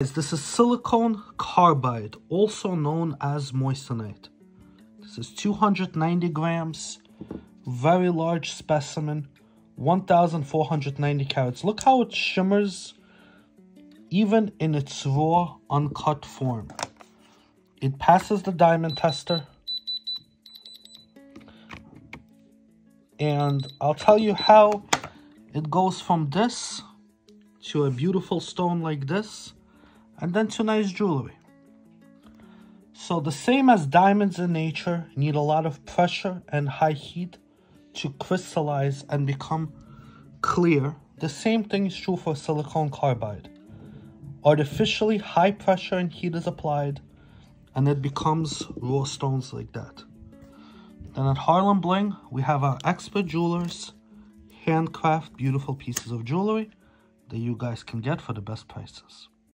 This is silicon carbide, also known as moissanite. This is 290 grams, very large specimen, 1,490 carats. Look how it shimmers even in its raw, uncut form. It passes the diamond tester. And I'll tell you how it goes from this to a beautiful stone like this and then to nice jewelry. So the same as diamonds in nature need a lot of pressure and high heat to crystallize and become clear, the same thing is true for silicon carbide. Artificially high pressure and heat is applied and it becomes raw stones like that. Then at Harlem Bling, we have our expert jewelers handcraft beautiful pieces of jewelry that you guys can get for the best prices.